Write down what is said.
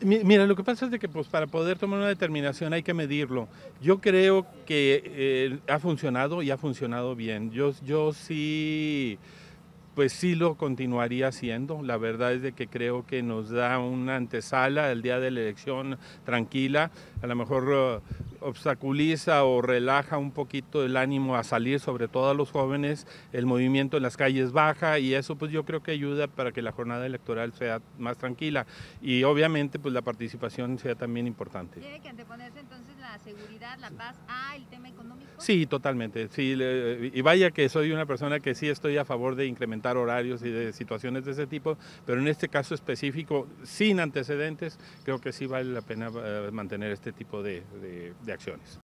Mira, lo que pasa es de que pues, para poder tomar una determinación hay que medirlo. Yo creo que eh, ha funcionado y ha funcionado bien. Yo, yo sí pues sí lo continuaría haciendo. La verdad es de que creo que nos da una antesala el día de la elección tranquila. A lo mejor obstaculiza o relaja un poquito el ánimo a salir, sobre todo a los jóvenes. El movimiento en las calles baja y eso pues yo creo que ayuda para que la jornada electoral sea más tranquila. Y obviamente pues la participación sea también importante. ¿Tiene que anteponerse entonces la seguridad, la paz tema económico? Sí, totalmente. Sí, y vaya que soy una persona que sí estoy a favor de incrementar horarios y de situaciones de ese tipo, pero en este caso específico, sin antecedentes, creo que sí vale la pena eh, mantener este tipo de, de acciones.